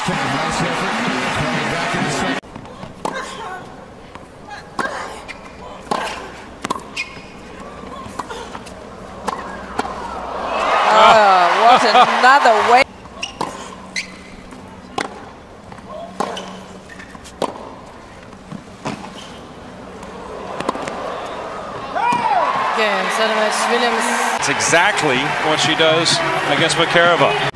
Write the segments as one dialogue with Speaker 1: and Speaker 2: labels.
Speaker 1: glorious tennis. Nice effort. Coming back in the second.
Speaker 2: Oh, what another way. Game, set match, Williams.
Speaker 3: That's exactly what she does against Makarova.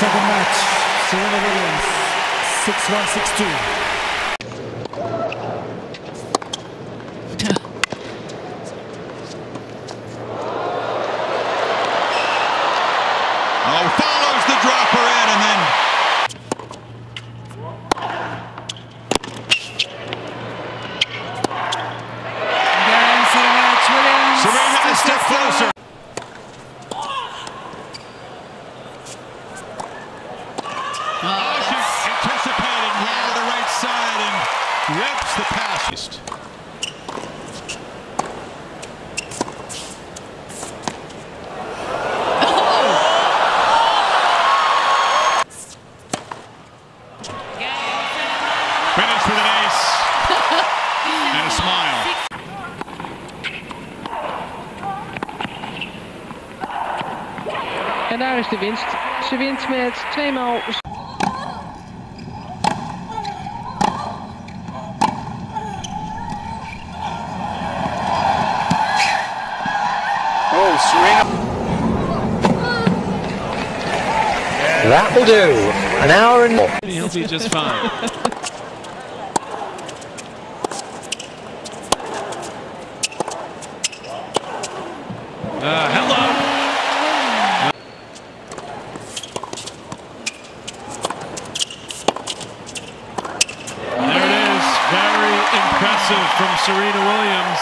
Speaker 4: Seven match. Serena Williams. 6-1, 6-2.
Speaker 1: Oh, follows the dropper in and then
Speaker 4: Game seven match. Williams.
Speaker 1: Serena a step closer. Oh, she anticipated ran to the right side and rips the pass. Finish with an ace and a smile.
Speaker 5: En daar is de winst. Ze wint met tweemaal
Speaker 3: Oh, Serena.
Speaker 6: That will do. An hour and more.
Speaker 7: He'll be just fine. Uh, hello. There it is. Very impressive from Serena Williams.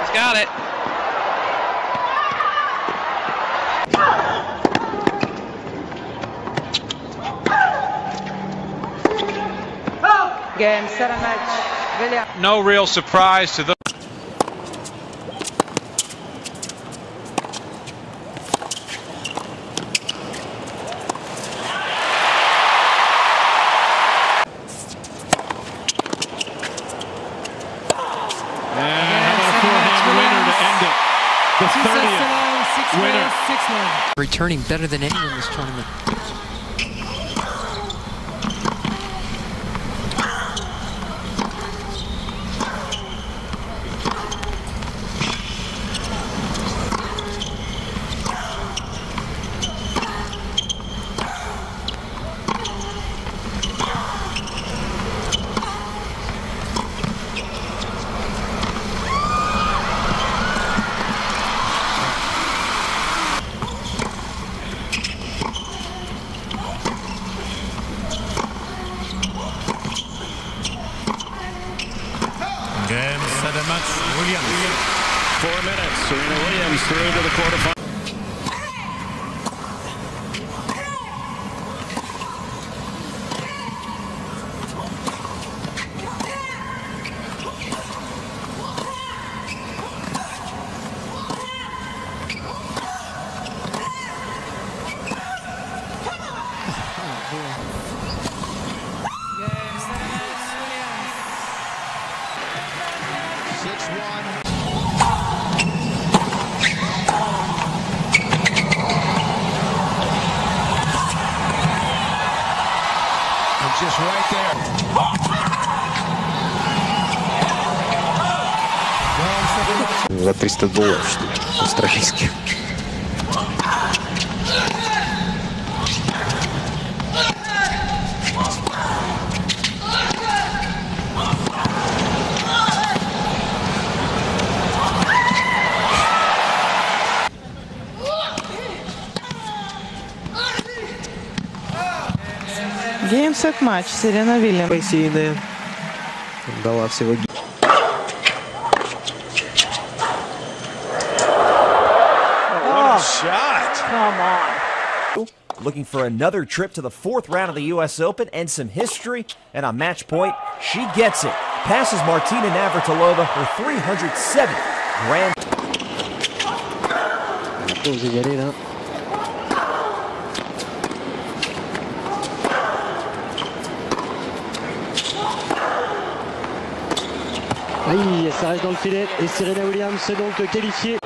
Speaker 8: He's got it.
Speaker 2: Game, set match, Williams.
Speaker 3: No real surprise to the.
Speaker 7: And a forehand winner to end it? The 30th winner.
Speaker 8: Returning better than anyone in this tournament.
Speaker 1: Game seven match. Williams.
Speaker 3: Four minutes. Serena Williams through to the quarterfinals.
Speaker 8: За 300 долларов, что ли, австралийских.
Speaker 6: Геймсет матч. Серена Вильямс.
Speaker 8: Пенсийная. Дала всего
Speaker 9: Looking for another trip to the fourth round of the U.S. Open and some history. And a match point, she gets it. Passes Martina Navratilova her 307th Grand
Speaker 8: Osez y aller là.
Speaker 10: Aïe, ça reste dans le filet et Serena Williams s'est donc qualifiée.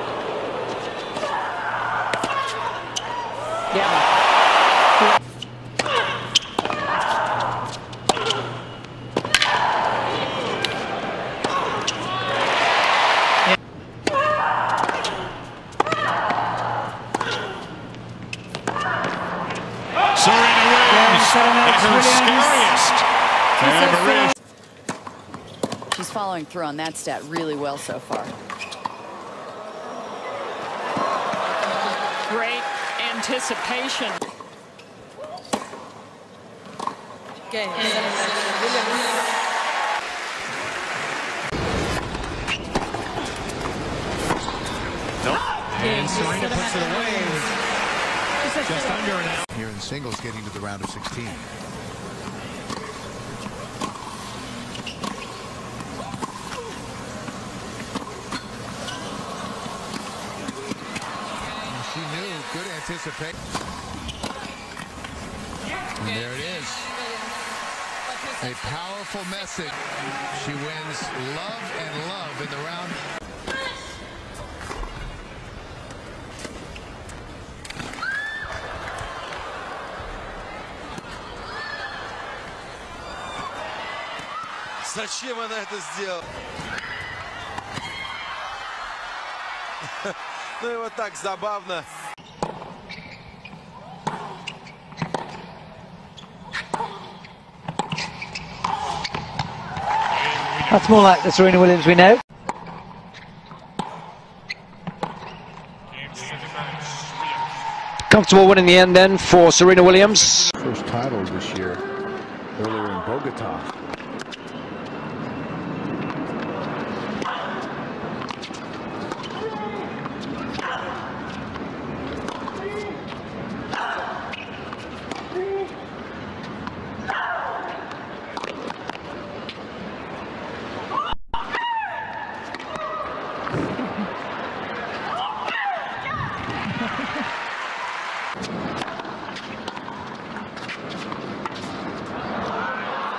Speaker 1: Serena Williams at her scariest. And Maria
Speaker 3: She's following through on that stat really well so far.
Speaker 5: Great anticipation.
Speaker 6: Game. Williams.
Speaker 1: And Serena puts it away. Just under an hour. Here in singles getting to the round of 16. She knew. Good anticipation. And there it is. A powerful message. She wins love and love in the round.
Speaker 11: Зачем она это сделала? Ну и вот так забавно.
Speaker 6: That's more like the Serena Williams we know.
Speaker 8: Comfortable win in the end then for Serena Williams.
Speaker 1: First title this year, earlier in Bogota.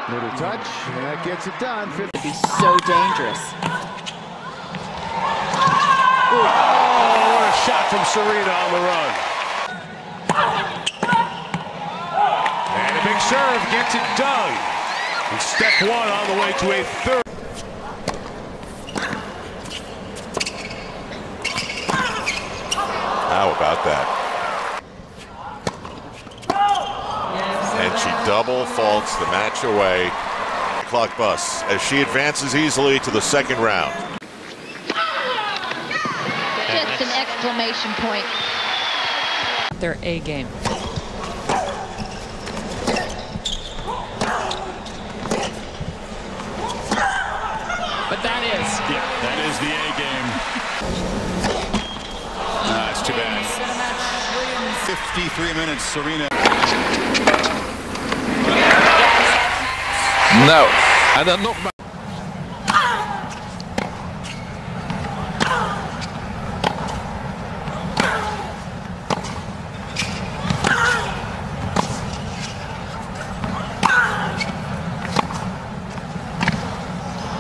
Speaker 1: Little touch, and that gets it done. Fifth-
Speaker 3: It'd be so dangerous.
Speaker 11: Oh, what a shot from Serena on the run.
Speaker 1: And a big serve gets it done. And step one on the way to a third.
Speaker 11: How about that? And she double faults the match away. Clock bus as she advances easily to the second round.
Speaker 12: Just an exclamation point.
Speaker 3: Their A game. But that is.
Speaker 1: Yeah, that is the A game. That's too bad. 53 minutes, Serena.
Speaker 8: No. And then knockback.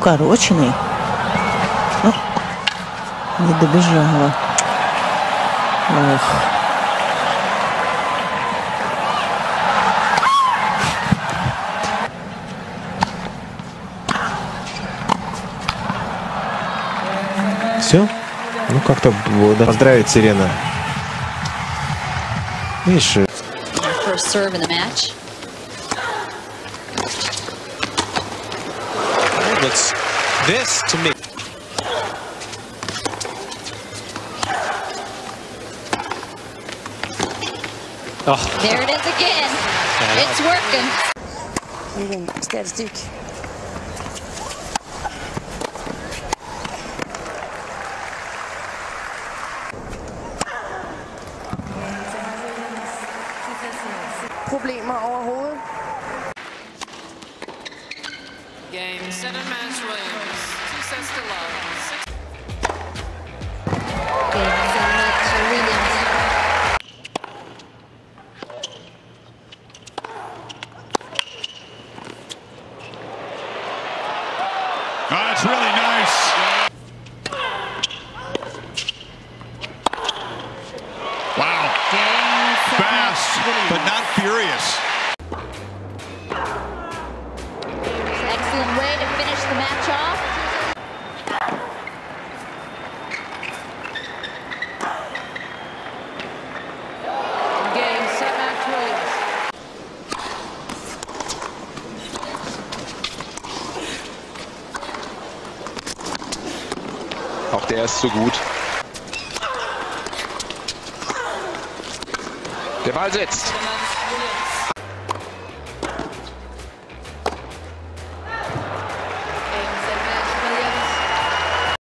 Speaker 6: Укороченный. Ну, не добежала. Ох.
Speaker 11: Все? Ну как-то да. поздравить Сирена. Видишь, this to me. Oh.
Speaker 12: There it is again. It's working.
Speaker 13: Egen Problemer overhovedet.
Speaker 14: Game seven, match Williams. Two sets to love. Six
Speaker 12: Game
Speaker 11: der ist so gut. Der Ball sitzt.